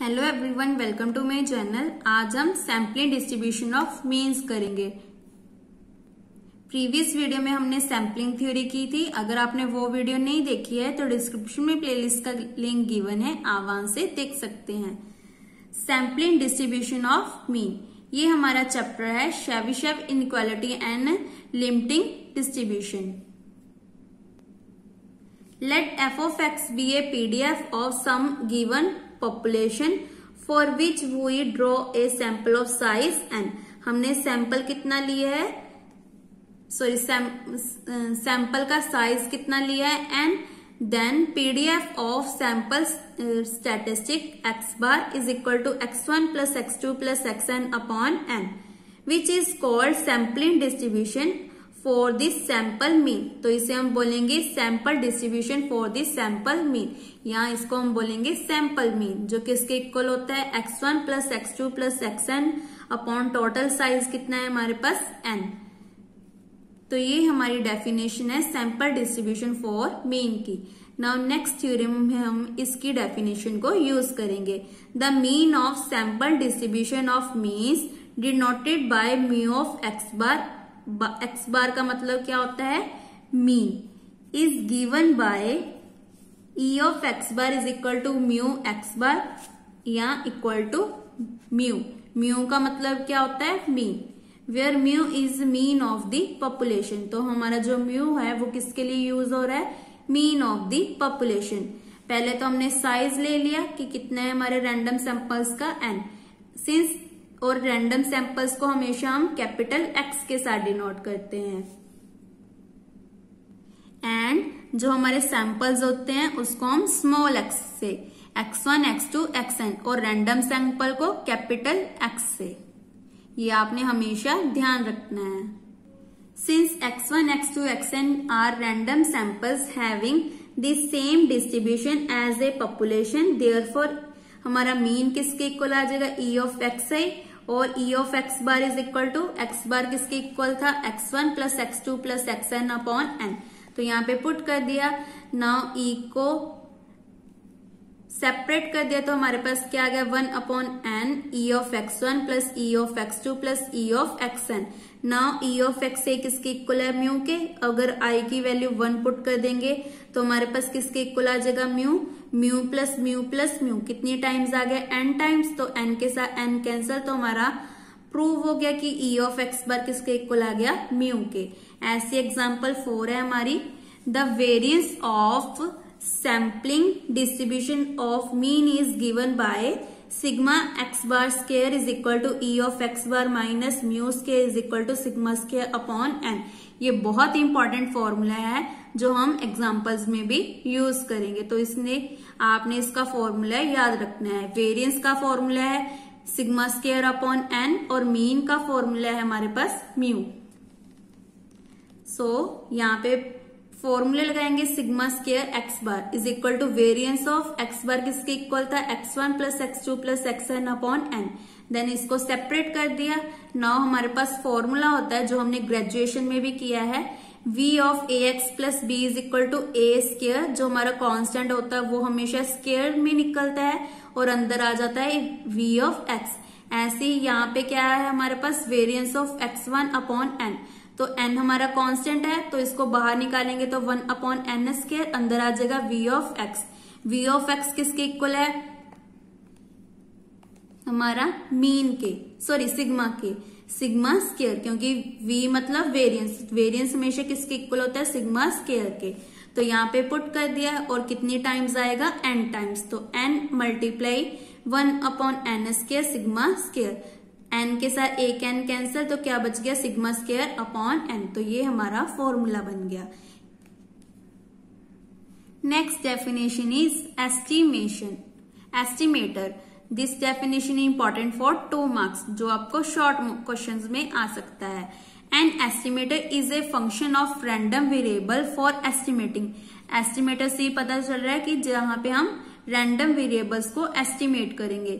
Hello everyone welcome to my channel आज हम sampling distribution of means करेंगे। Previous video में हमने सैम्पलिंग थ्योरी की थी। अगर आपने वो वीडियो नहीं देखी है तो डिस्क्रिप्शन में प्लेलिस्ट का लिंक गिवन है। आप वहाँ से देख सकते हैं। सैम्पलिंग डिस्ट्रीब्यूशन ऑफ़ मीन ये हमारा चैप्टर है शेविशेव inequality and limiting distribution let F of X be a PDF of sum given population for which we draw a sample of size n. हमने सैंपल कितना लिया है? सॉरी सैंपल का size कितना लिया है? N then PDF of sample statistic X bar is equal to X one plus X two plus X N upon N which is called sampling distribution for this sample mean तो इसे हम बोलेंगे sample distribution for this sample mean यहाँ इसको हम बोलेंगे sample mean जो किसके इक्वल होता है? X one plus X two plus X N upon total size कितना है हमारे पास? एन तो ये हमारी डेफिनेशन है सैंपल डिस्ट्रीब्यूशन फॉर मीन की. नाउ नेक्स्ट थ्योरम में हम इसकी डेफिनेशन को यूज़ करेंगे. The mean of sample distribution of means denoted by mu of X bar X bar का मतलब क्या होता है? Mean is given by E of X bar is equal to mu X bar या equal to mu mu का मतलब क्या होता है? Mean where mu is mean of the population तो हमारा जो म्यू है, वो किसके लिए यूज़ हो रहा है? मीन ऑफ़ द पॉपुलेशन पहले तो हमने साइज़ ले लिया कि कितना है हमारे रैंडम सैंपल्स का? एन सिंस और रैंडम सैंपल्स को हमेशा हम कैपिटल एक्स के साथ डिनोट करते हैं। एंड जो हमारे सैंपल्स होते हैं, उसको हम स्मॉल एक्स से X one X two X N और रैंडम सैंपल को कैपिटल एक्स से। ये आपने हमेशा ध्यान रखना है। Since X one X two X N are random samples having the same distribution as a population therefore हमारा मीन किसके इक्वल आ जाएगा? ई ऑफ़ एक्स है और E of X bar is equal to X bar किसके equal था? X one plus x two plus x n upon n तो यहाँ पे पुट कर दिया। नाउ ई को सेपरेट कर दिया तो हमारे पास क्या आ गया? One upon n E of x one plus E of x two plus E of x n now E of x a किसके इक्वल है? म्यू के। अगर आई की वैल्यू वन पुट कर देंगे तो हमारे पास किसके इक्वल आ जाएगा? Mu mu plus mu plus mu कितनी टाइम्स आ गया एन टाइम्स तो एन के साथ एन कैंसल तो हमारा प्रूव हो गया कि ई ऑफ़ एक्स बार किसके इक्वल आ गया? म्यू के. ऐसी एग्ज़ाम्पल फोर है हमारी. The variance of sampling distribution of mean is given by sigma x bar square is equal to E of x bar minus mu square is equal to sigma square upon n ये बहुत important formula है. जो हम examples में भी use करेंगे। तो इसने आपने इसका फॉर्मूला याद रखना है। वेरियंस का फॉर्मूला है सिग्मा स्केयर अपॉन एन और मीन का फॉर्मूला है हमारे पास म्यू सो so, यहाँ पे फॉर्मूले लगाएँगे sigma square x bar is equal to variance of x bar किसके इक्वल था? X one plus x two plus x n upon n then इसको सेपरेट कर दिया। नाउ हमारे पास फॉर्मूला होता है जो हमने ग्रेजुएशन में भी किया है। V of a x plus b is equal to a square जो हमारा कांस्टेंट होता है, वो हमेशा स्केयर में निकलता है और अंदर आ जाता है v ऑफ़ एक्स ऐसे ही यहाँ पे क्या है हमारे पास? Variance of x one upon n तो n हमारा कांस्टेंट है तो इसको बाहर निकालेंगे तो वन अपॉन एन स्केयर अंदर आ जाएगा v of x v of x किसके इक्वल है? हमारा मीन के सॉरी सिग्मा के। सिग्मा स्केयर क्योंकि v मतलब वेरियंस वेरियंस हमेशा किसके इक्वल होता है? सिग्मा स्केयर के। तो यहाँ पे पुट कर दिया और कितनी टाइम्स आएगा? n टाइम्स तो n multiply one upon n square sigma square n के साथ एक एन कैंसिल तो क्या बच गया? सिग्मा स्केयर अपॉन एन तो ये हमारा फॉर्मूला बन गया। Next definition is estimation estimator this definition important for two marks जो आपको शॉर्ट क्वेश्चन में आ सकता है। An estimator is a function of random variable for estimating estimator से पता चल रहा है कि जहाँ पे हम रैंडम वेरिएबल्स को एस्टिमेट करेंगे।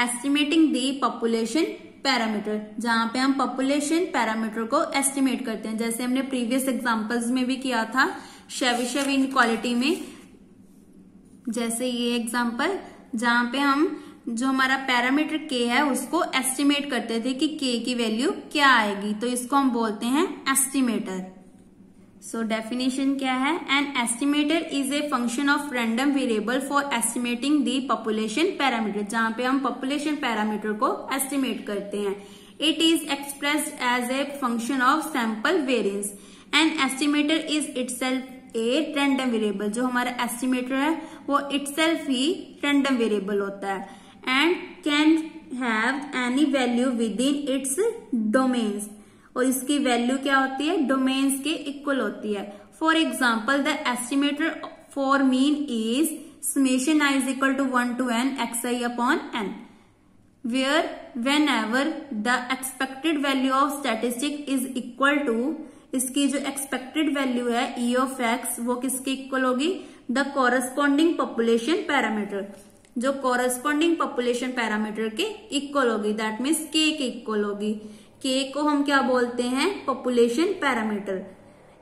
एस्टिमेटिंग दी पॉपुलेशन पैरामीटर जहाँ पे हम पॉपुलेशन पैरामीटर को एस्टिमेट करते हैं। जैसे हमने प्रीवियस एग्जांपल्स में भी किया था शेविशेव इन क्वालिटी में। जैसे ये एग्जांपल जहाँ पे हम जो हमारा पैरामीटर के है, उसको एस्टिमेट करते थे कि के की वैल्यू क्या आएगी। तो इसको हम बोलते हैं एस्टिमेटर सो डेफिनेशन क्या है? An estimator is a function of random variable for estimating the population parameter जहाँ पे हम पॉपुलेशन पैरामीटर को एस्टिमेट करते हैं। It is express as a function of sample variance an estimator is itself a random variable जो हमारा estimator है, वो इटसेल्फ ही रैंडम वेरिएबल होता है। And can have any value within its domains और इसकी वैल्यू क्या होती है? डोमेन्स के इक्वल होती है। For example the estimator for mean is summation i is equal to one to n x i upon n where whenever the expected value of statistic is equal to इसकी जो expected value है ई of x वो किसके equal होगी? The corresponding population parameter जो corresponding population parameter के equal होगी. That means के के इक्वल होगी. के को हम क्या बोलते हैं? Population parameter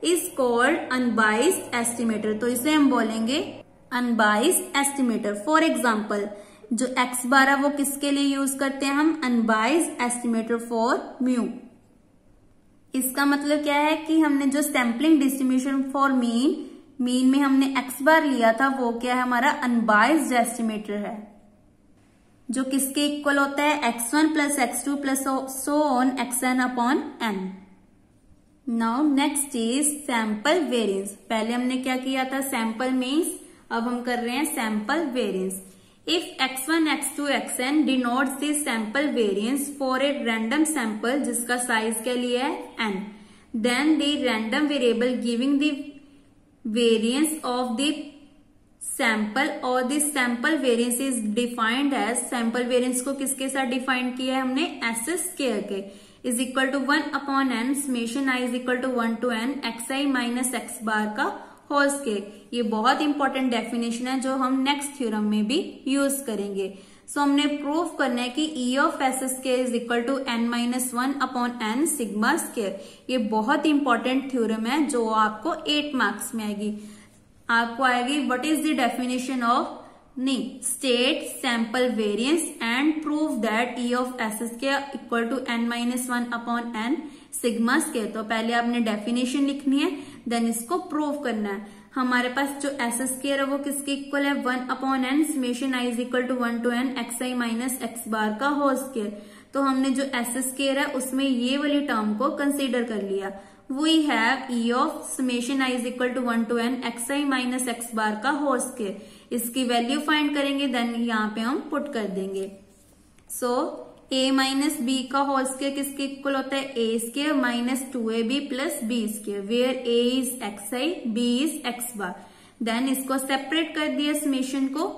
is called unbiased estimator तो इसे हम बोलेंगे अनबाइस एस्टिमेटर फॉर एग्ज़ाम्पल जो एक्स बार वो किसके लिए यूज़ करते हैं हम? अनबाइस्ड एस्टिमेटर फॉर म्यू इसका मतलब क्या है कि हमने जो sampling distribution for mean mean में हमने एक्स बार लिया था, वो क्या है? हमारा अनबाइज एस्टिमेटर है, जो किसके इक्वल होता है? X one plus x two plus so on x n upon n now next is sample variance पहले हमने क्या किया था? सैंपल मीन्स अब हम कर रहे हैं sample variance if x one x two x n denotes this sample variance for a random sample जिसका साइज़ के लिए है n then the random variable giving the variance of the sample और this sample variance is defined as sample variance को किसके साथ defined किया है हमने? एस एस स्केयर के is equal to one upon n summation i is equal to one to n x i minus x bar का whole square ये बहुत इंपॉर्टेंट डेफिनेशन है जो हम नेक्स्ट थ्योरम में भी यूज़ करेंगे। सो हमने प्रूव करना है कि ई ऑफ़ एस के is equal to n minus one upon n sigma square ये बहुत इंपॉर्टेंट थ्योरम है जो आपको एट मार्क्स में आएगी। आपको आएगी what is the definition of knee state sample variance and prove that E of s s के equal to n minus one upon n sigma के तो पहले आपने डेफिनेशन लिखनी है देन इसको प्रूव करना है। हमारे पास जो एस एस केयर है वो किसके इक्वल है? One upon n summation i is equal to one to n x i minus x bar का होल स्केयर तो हमने जो एस एस है, उसमें ये वाली टर्म को कंसिडर कर लिया। We have E of summation i is equal to one to n x i minus x bar का होल स्केयर इसकी वैल्यू फाइंड करेंगे देन यहाँ पे हम पुट कर देंगे. सो ए माइनस बी का होल स्केयर किसके इक्वल होता है? A square minus two a b plus b square where a is x i b is x bar then इसको सेपरेट कर दिया समेशन को।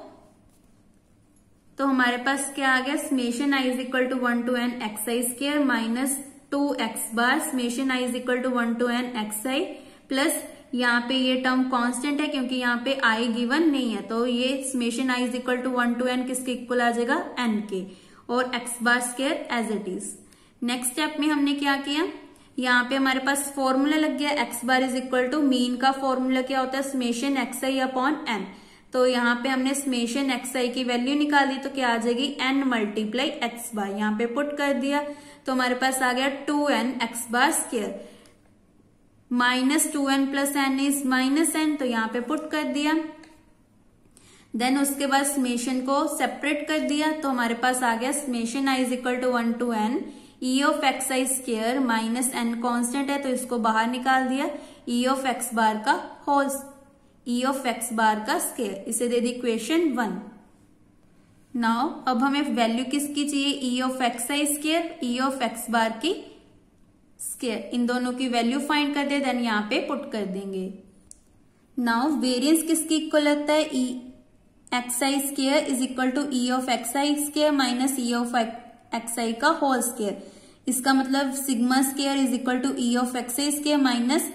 तो हमारे पास क्या आ गया? Summation i is equal to one to n x i square minus two x bar summation i is equal to one to n x i plus यहाँ पे ये टर्म कांस्टेंट है क्योंकि यहाँ पे आई गिवन नहीं है। तो ये summation i is equal to one to n किसके इक्वल आ जाएगा? एन के। और x bar square as it is next step में हमने क्या किया? यहाँ पे हमारे पास फॉर्मूला लग गया. X bar is equal to mean का फॉर्मूला क्या होता है? Summation x i upon n तो यहाँ पे हमने समेशन एक्स आई की वैल्यू निकाल दी तो क्या आ जाएगी? एन मल्टीप्लाई एक्स बार यहाँ पे पुट कर दिया. तो हमारे पास आ गया two n x bar square minus two n plus n is minus n तो यहाँ पे पुट कर दिया. देन उसके बाद स्मेशन को सेपरेट कर दिया तो हमारे पास आ गया summation i is equal to one to n E of x i square minus n constant है तो इसको बाहर निकाल दिया ई ऑफ़ एक्स बार का whole E of x bar का स्केयर इसे दे दी इक्वेशन वन नाउ अब हमें वैल्यू किसकी चाहिए? E of x i square E of x bar की स्केयर इन दोनों की वैल्यू फाइंड कर दे देन यहाँ पे पुट कर देंगे. नाउ वेरियंस किसकी इक्वल लगता है? E x i square is equal to E of x i square minus E of x i का होल स्केयर इसका मतलब sigma square is equal to E of x i square minus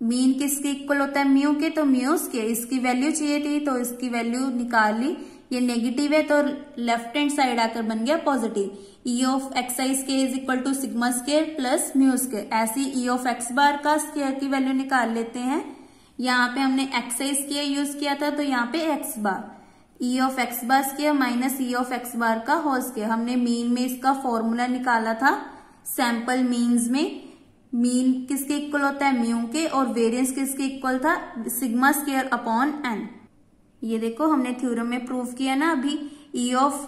mean किसके equal होता है? Mu के तो mu square इसकी value चाहिए थी तो इसकी वैल्यू निकाल ली। ये नेगेटिव है तो लेफ़्ट हैंड साइड आकर बन गया positive E of x i square is equal to sigma square plus mu square ऐसी ई ऑफ़ एक्स बार का स्केयर की वैल्यू निकाल लेते हैं। यहाँ पे हमने एक्स आई स्केयर यूज़ किया था तो यहाँ पे x bar E of x bar square minus E of x bar का होल स्केयर हमने मीन में इसका फॉर्मूला निकाला था सैंपल मीन्स में। मीन किसके इक्वल होता है? म्यू के और वेरिएंस किसके इक्वल था? सिग्मा स्केयर अपॉन एन ये देखो हमने थ्योरम में प्रूव किया ना अभी। E of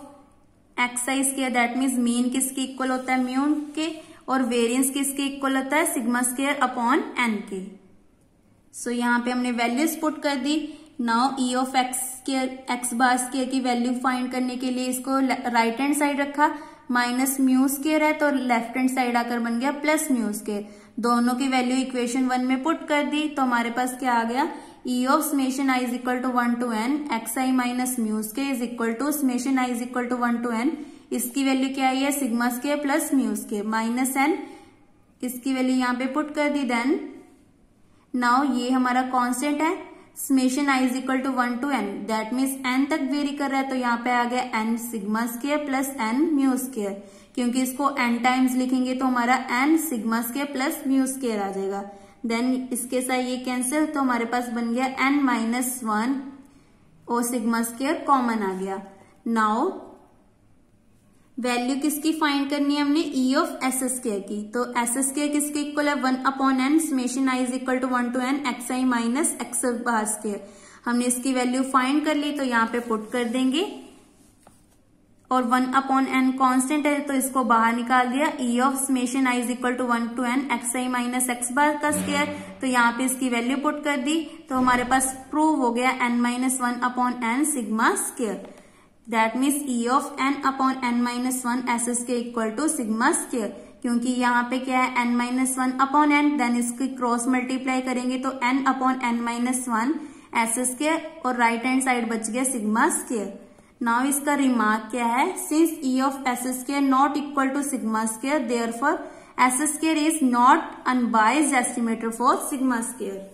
x i square that means mean किसके इक्वल होता है? म्यू के और वेरिएंस किसके इक्वल होता है? सिग्मा स्केयर अपॉन एन के। सो so, यहाँ पे हमने वैल्यूज़ पुट कर दी। Now E of x square x bar square की वैल्यू फाइंड करने के लिए इसको राइट हैंड साइड रखा माइनस म्यू स्केयर है तो लेफ़्ट हैंड साइड आकर बन गया प्लस म्यू स्केयर दोनों की वैल्यू इक्वेशन वन में पुट कर दी तो हमारे पास क्या आ गया? E of summation i is equal to one to n x i minus mu square is equal to summation i is equal to one to n इसकी वैल्यू क्या आई है? Sigma square plus mu square minus n इसकी value यहाँ पे put कर दी then now ये हमारा कॉन्स्टेंट है। Summation i is equal to one to n that means n तक वेरी कर रहा है तो यहाँ पे आ गया n sigma square plus n mu square क्योंकि इसको एन टाइम्स लिखेंगे तो हमारा n sigma square plus mu square आ जाएगा. देन इसके साथ ये कैंसिल तो हमारे पास बन गया एन माइनस वन और सिग्मा स्केयर कॉमन आ गया. नाउ वैल्यू किसकी फाइंड करनी है हमने? E of S S care की। तो एस एस केयर किसके इक्वल है? One upon n summation i is equal to one to n x i minus x bar square हमने इसकी वैल्यू फाइंड कर ली तो यहाँ पे पुट कर देंगे। और वन अपॉन एन कॉन्स्टेंट है तो इसको बाहर निकाल दिया। E of summation i is equal to one to n x i minus x bar का स्केयर तो यहाँ पे इसकी वैल्यू पुट कर दी। तो हमारे पास प्रूव हो गया n minus one upon n sigma square that means E of n upon n minus one S S के इक्वल टू सिग्मा स्केयर क्योंकि यहाँ पे क्या है? N minus one upon n then इसकी क्रॉस मल्टीप्लाई करेंगे तो n upon n minus one S S square और राइट हैंड साइड बच गया सिग्मा स्केयर नाउ इसका रिमार्क क्या है? Since E of S S square not equal to sigma square therefore S square is not unbiased estimator for sigma square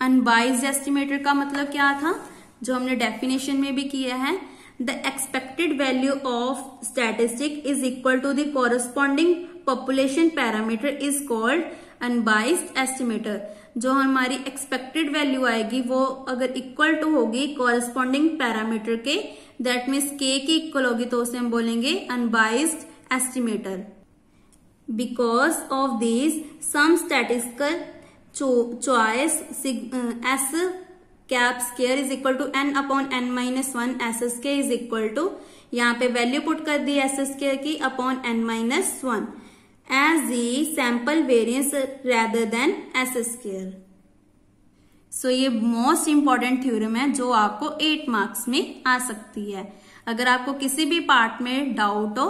unbiased estimator का मतलब क्या था? जो हमने डेफिनेशन में भी किया है the expected value of statistic is equal to the population parameter is called unbiased estimator जो हमारी एक्सपेक्टेड वैल्यू आएगी, वो अगर इक्वल टू होगी कोरस्पॉन्डिंग पैरामीटर के दैट मीन्स के की इक्वल होगी तो उसे हम बोलेंगे unbiased estimator because of this some statistical choice S cap square is equal to n upon n minus one, S S के इज़ इक्वल टू, यहाँ पे वैल्यू पुट कर दी एस एस के की upon n minus one, as the sample variance rather than S S square so ये most important theorem है जो आपको एट मार्क्स में आ सकती है। अगर आपको किसी भी पार्ट में डाउट हो,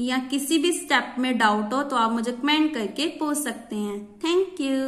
या किसी भी स्टेप में डाउट हो तो आप मुझे कमेंट करके पूछ सकते हैं। Thank you